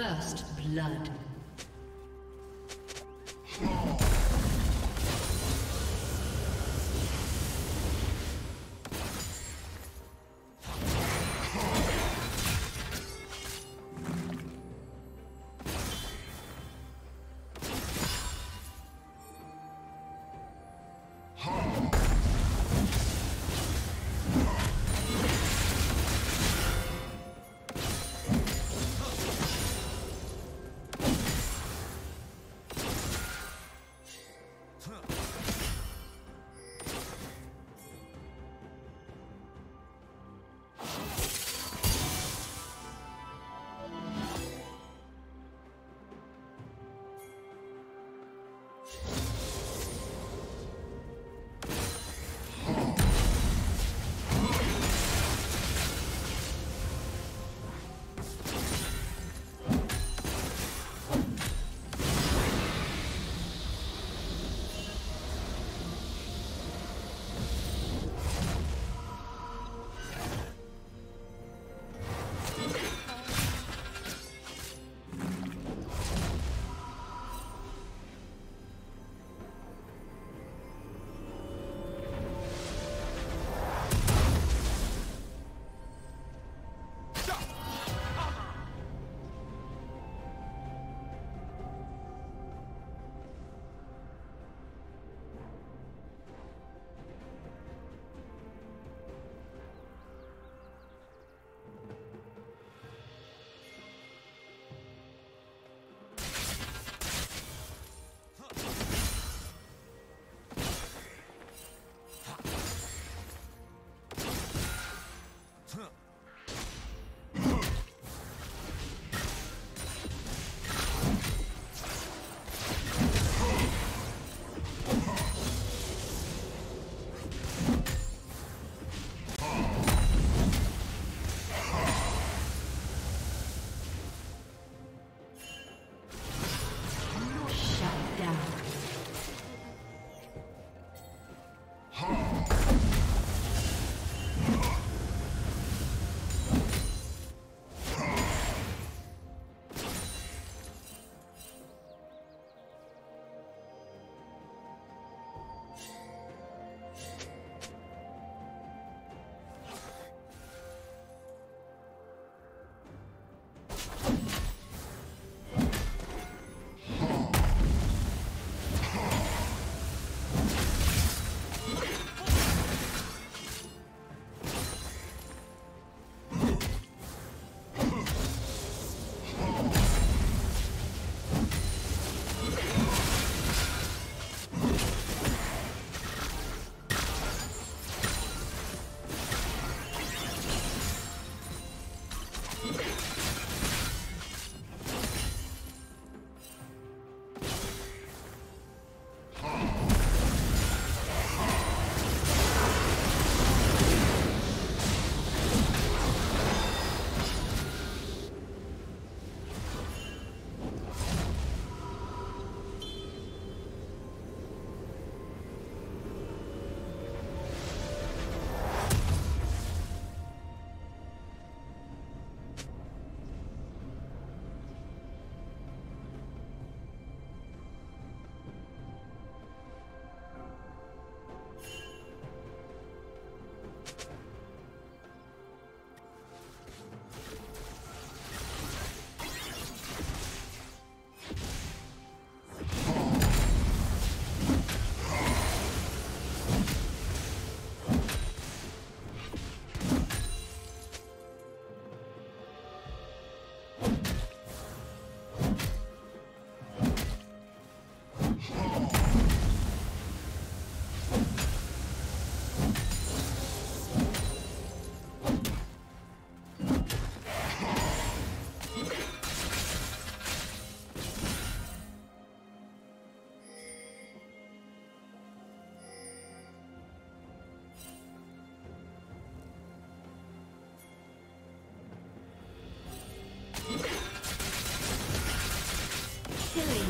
First blood.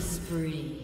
Spree.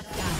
Shut down.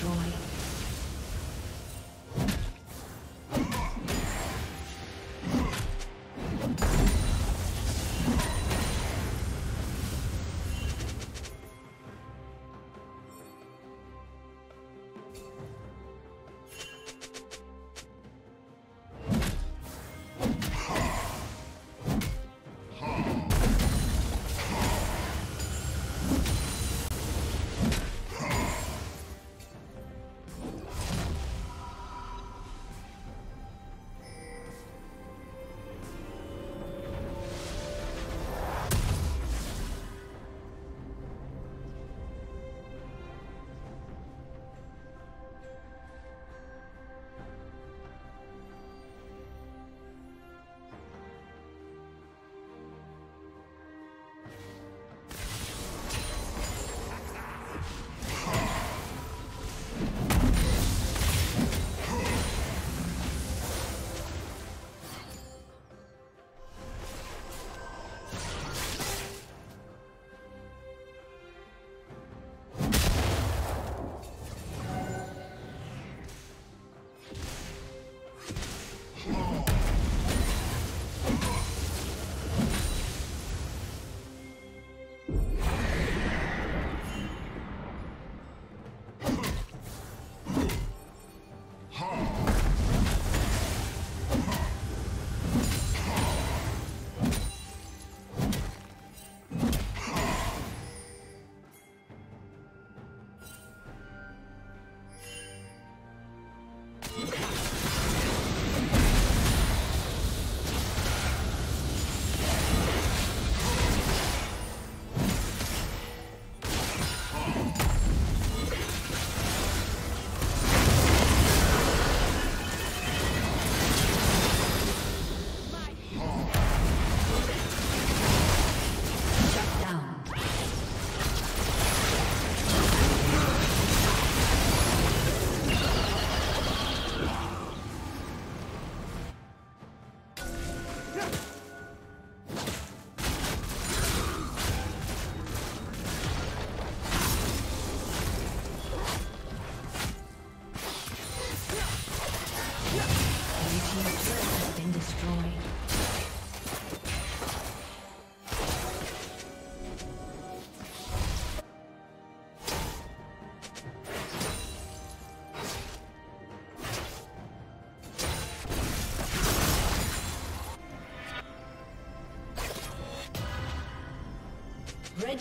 Red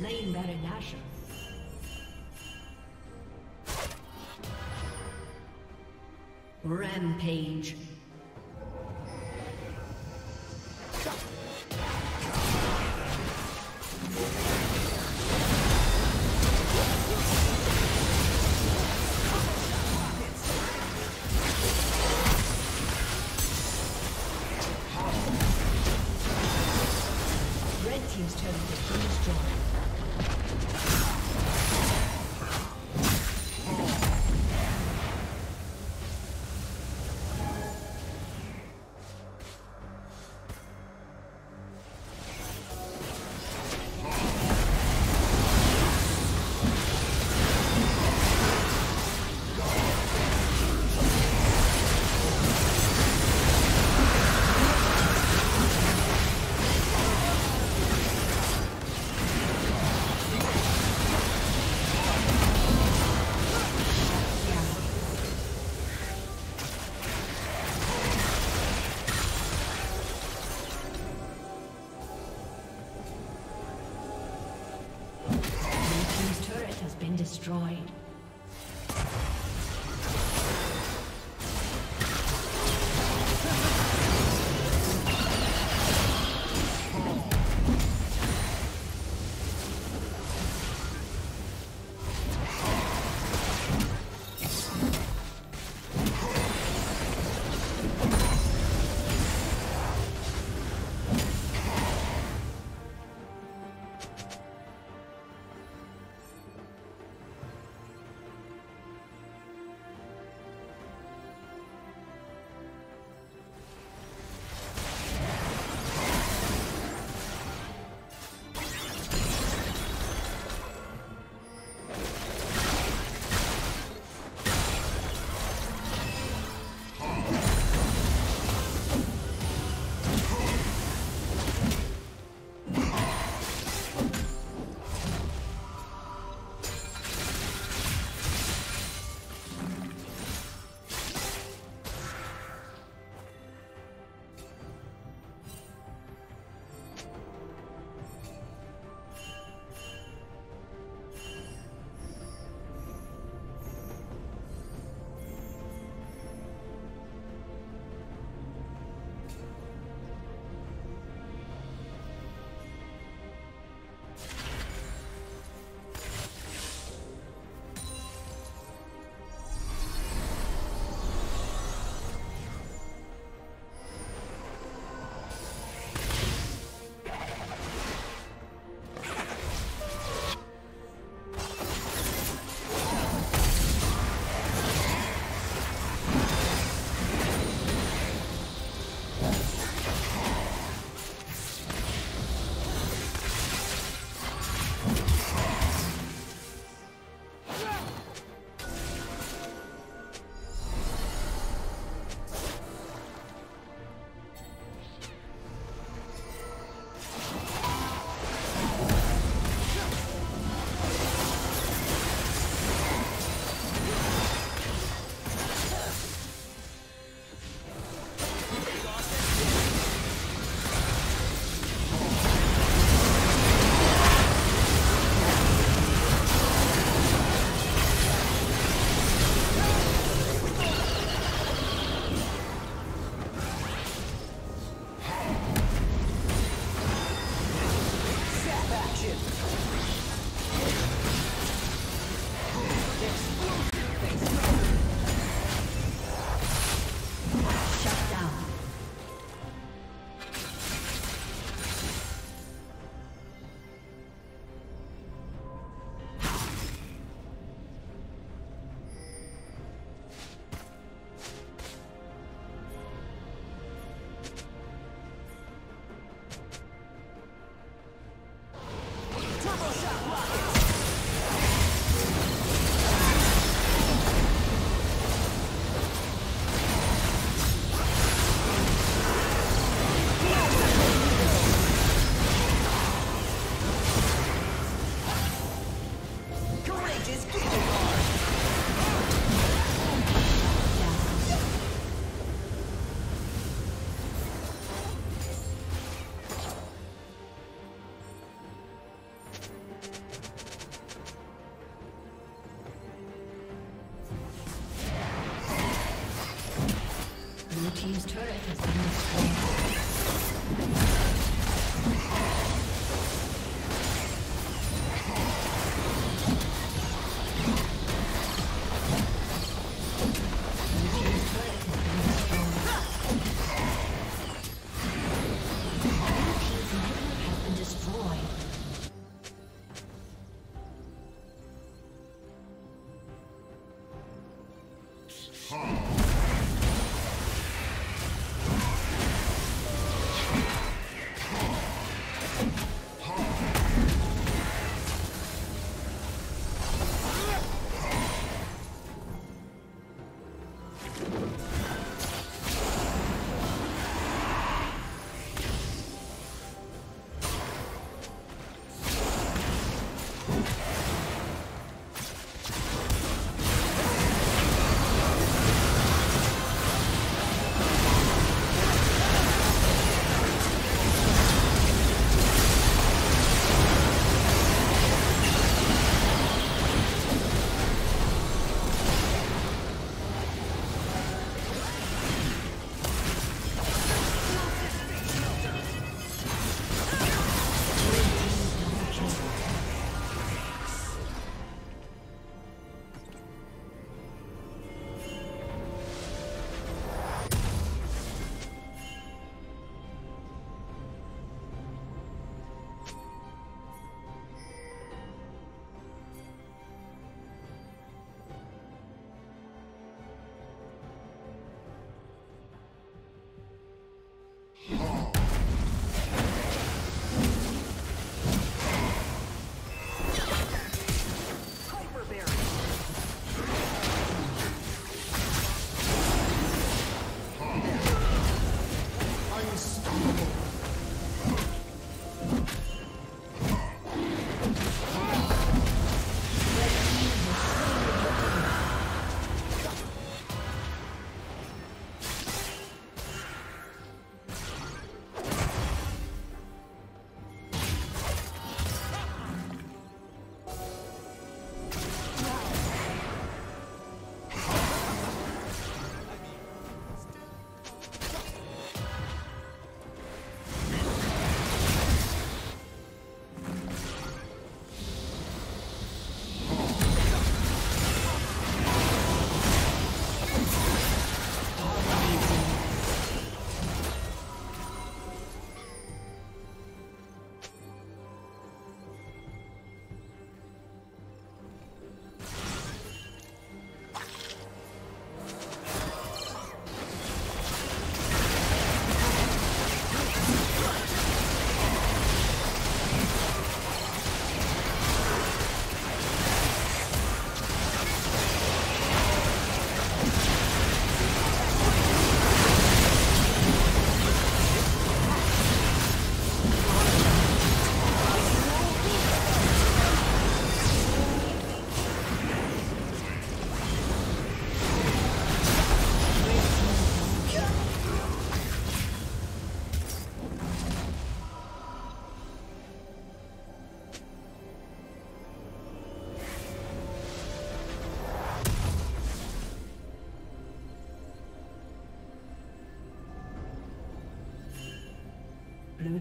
Slain Baron Nashor. Rampage.